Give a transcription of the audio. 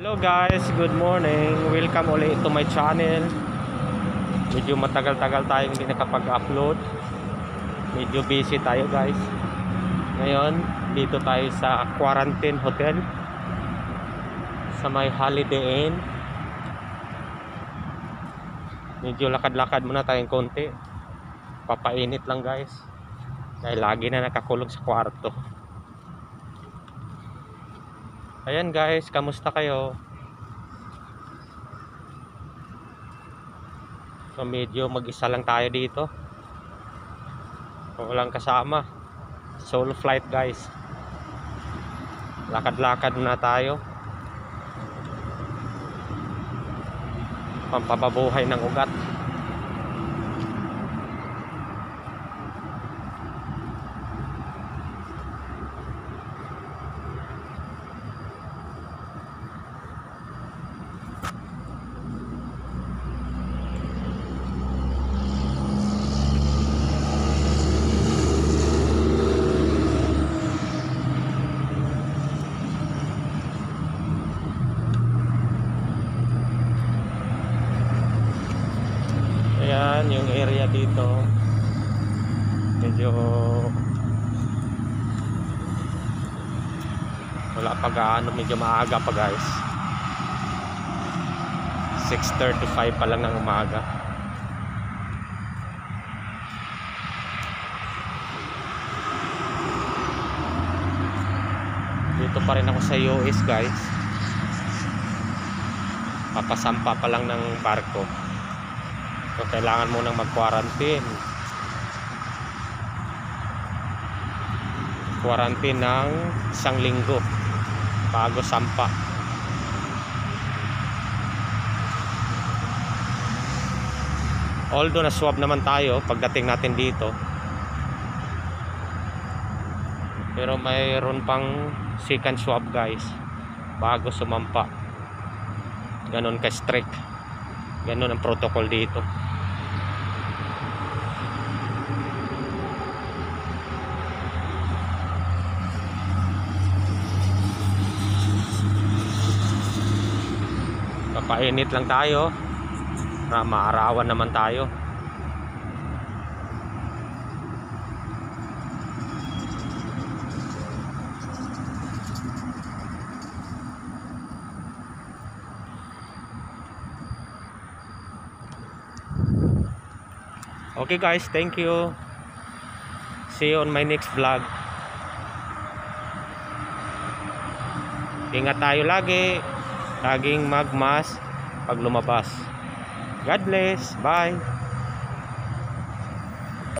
Hello guys, good morning. Welcome ulit to my channel. Medyo matagal-tagal tayong hindi nakapag-upload. Medyo busy tayo guys. Ngayon, dito tayo sa quarantine hotel. Sa may Holiday Inn. Medyo lakad-lakad muna tayong konti. Papainit lang guys. Dahil lagi na nakakulong sa kwarto. Ayan guys, kamusta kayo? So medyo mag-isa lang tayo dito. Walang kasama. Solo flight guys. Lakad-lakad na tayo. Pampababuhay ng ugat. Ayan, yung area dito. Medyo wala pa gaano, medyo maaga pa guys. 6.35 pa lang ng umaga. Dito pa rin ako sa US guys. Papasampa pa lang ng barko. So, kailangan mo nang mag-quarantine. Quarantine ng isang linggo bago sampa. Although na swab naman tayo pagdating natin dito. Pero mayroon pang second swab guys bago sumampa. Ganon ka strict. Ganon ang protocol dito. Papainit lang tayo. Na maarawan naman tayo. Okay guys, thank you. See you on my next vlog. Ingat tayo lagi. Laging magmas pag lumabas. God bless. Bye.